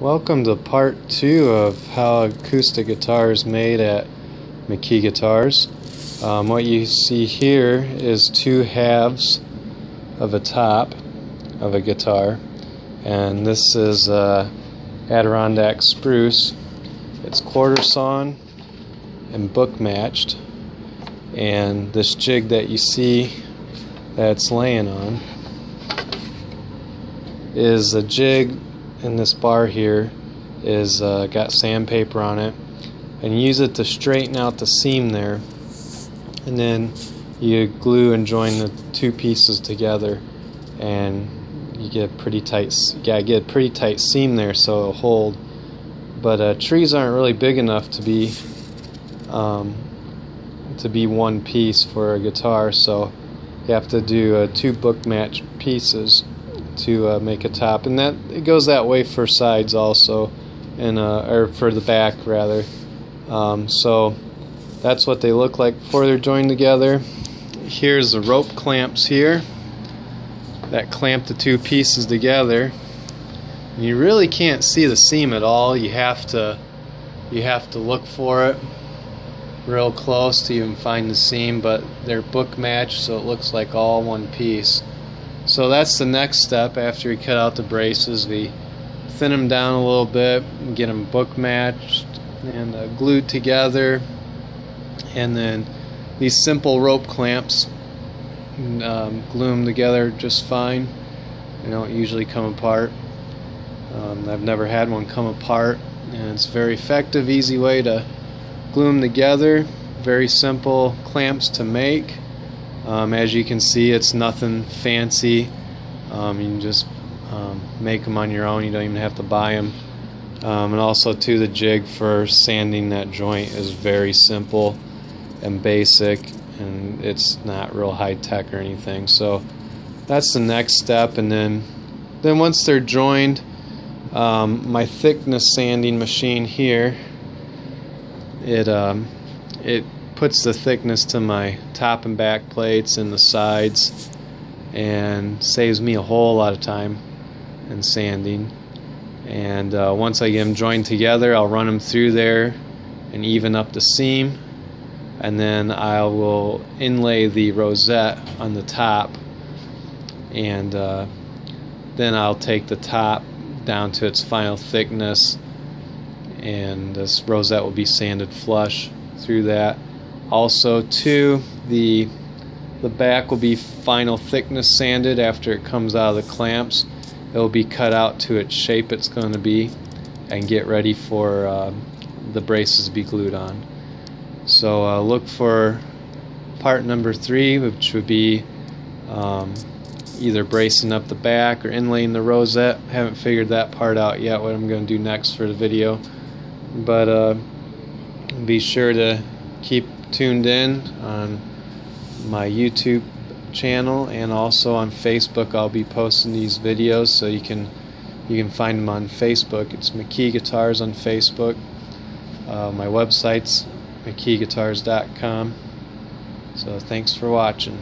Welcome to part two of how acoustic guitar is made at McKee Guitars. Um, what you see here is two halves of a top of a guitar and this is uh, Adirondack spruce. It's quarter sawn and book matched and this jig that you see that's laying on is a jig in this bar here is uh, got sandpaper on it. And use it to straighten out the seam there. And then you glue and join the two pieces together. And you get pretty tight yeah get a pretty tight seam there so it'll hold. But uh, trees aren't really big enough to be um, to be one piece for a guitar. So you have to do uh, two book match pieces to uh, make a top, and that it goes that way for sides also, and uh, or for the back rather. Um, so that's what they look like before they're joined together. Here's the rope clamps here that clamp the two pieces together. You really can't see the seam at all. You have to you have to look for it real close to even find the seam, but they're book matched so it looks like all one piece. So that's the next step after we cut out the braces. We thin them down a little bit, get them book matched and uh, glued together, and then these simple rope clamps um, glue them together just fine. They don't usually come apart. Um, I've never had one come apart, and it's very effective, easy way to glue them together. Very simple clamps to make. Um, as you can see, it's nothing fancy. Um, you can just um, make them on your own. You don't even have to buy them. Um, and also, too, the jig for sanding that joint is very simple and basic, and it's not real high tech or anything. So that's the next step. And then, then once they're joined, um, my thickness sanding machine here, it um, it puts the thickness to my top and back plates and the sides and saves me a whole lot of time in sanding. And uh, once I get them joined together I'll run them through there and even up the seam. And then I will inlay the rosette on the top and uh, then I'll take the top down to its final thickness and this rosette will be sanded flush through that also, too, the the back will be final thickness sanded after it comes out of the clamps. It will be cut out to its shape it's going to be and get ready for uh, the braces to be glued on. So uh, look for part number three, which would be um, either bracing up the back or inlaying the rosette. Haven't figured that part out yet. What I'm going to do next for the video, but uh, be sure to keep tuned in on my YouTube channel and also on Facebook. I'll be posting these videos so you can you can find them on Facebook. It's McKee Guitars on Facebook. Uh, my website's mckeeguitars.com. So thanks for watching.